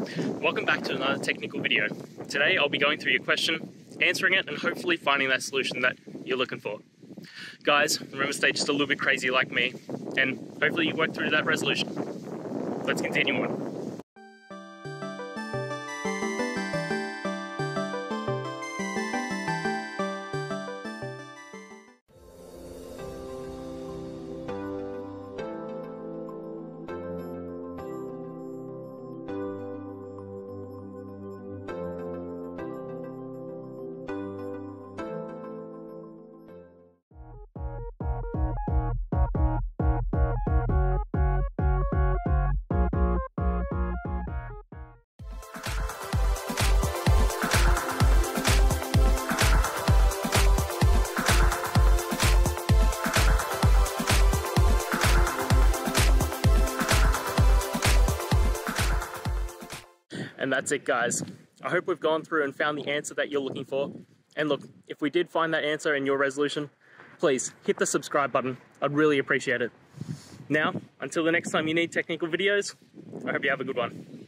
Welcome back to another technical video. Today I'll be going through your question, answering it, and hopefully finding that solution that you're looking for. Guys, remember stay just a little bit crazy like me, and hopefully you work through that resolution. Let's continue on. And that's it, guys. I hope we've gone through and found the answer that you're looking for. And look, if we did find that answer in your resolution, please hit the subscribe button. I'd really appreciate it. Now, until the next time you need technical videos, I hope you have a good one.